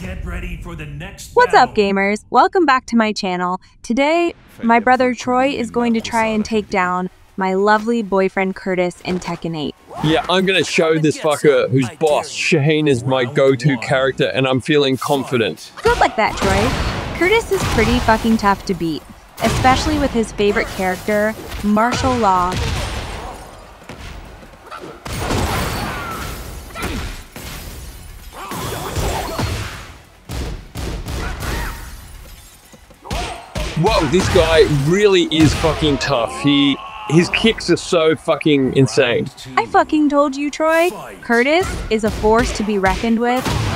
Get ready for the next What's up, gamers? Welcome back to my channel. Today, my brother Troy is going to try and take down my lovely boyfriend Kurtis in Tekken 8. Yeah, I'm gonna show this fucker whose boss, Shaheen, is my go-to character, and I'm feeling confident. Good like that, Troy. Kurtis is pretty fucking tough to beat, especially with his favorite character, Marshall Law. Whoa, this guy really is fucking tough. He his kicks are so fucking insane. I fucking told you, Troy. Kurtis is a force to be reckoned with.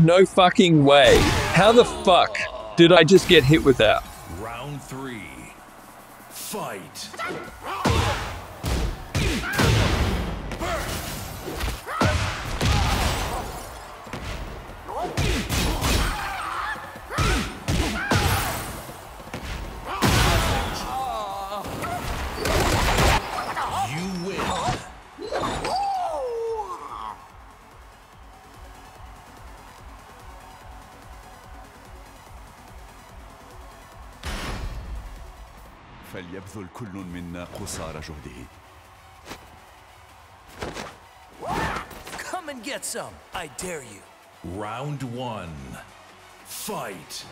No fucking way. How the fuck did I just get hit with that? Round three. Fight. فليبذل كل منا قصارى جهده Come and get some. I dare you. Round one. Fight.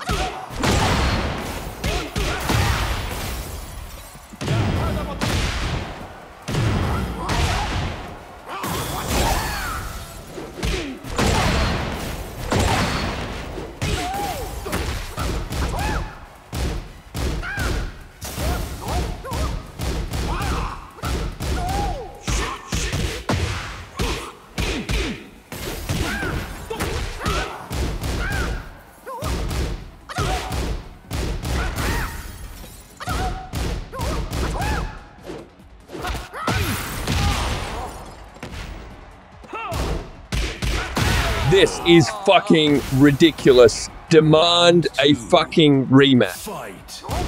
This is fucking ridiculous. Demand a fucking rematch.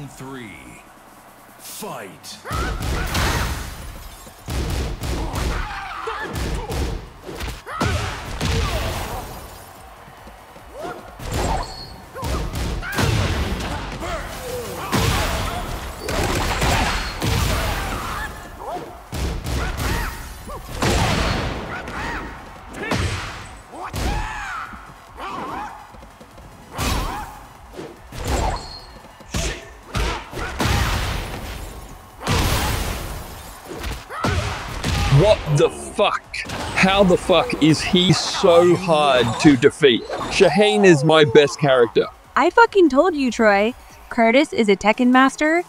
Round three. Fight. What the fuck? How the fuck is he so hard to defeat? Shaheen is my best character. I fucking told you, Troy. Kurtis is a Tekken master.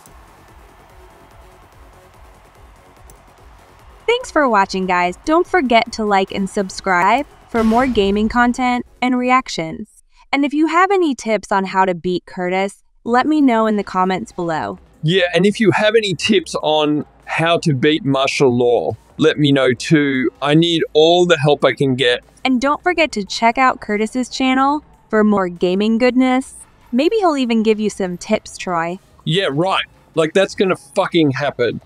Thanks for watching, guys. Don't forget to like and subscribe for more gaming content and reactions. And if you have any tips on how to beat Kurtis, let me know in the comments below. Yeah, and if you have any tips on how to beat Marshall Law, let me know too. I need all the help I can get. And don't forget to check out Kurtis's channel for more gaming goodness. Maybe he'll even give you some tips, Troy. Yeah, right. Like that's gonna fucking happen.